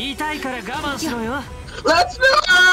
痛いから我慢しろよ Let's go!